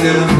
inteiro